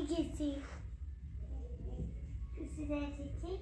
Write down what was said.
Hadi gezeyim. Üzülecek.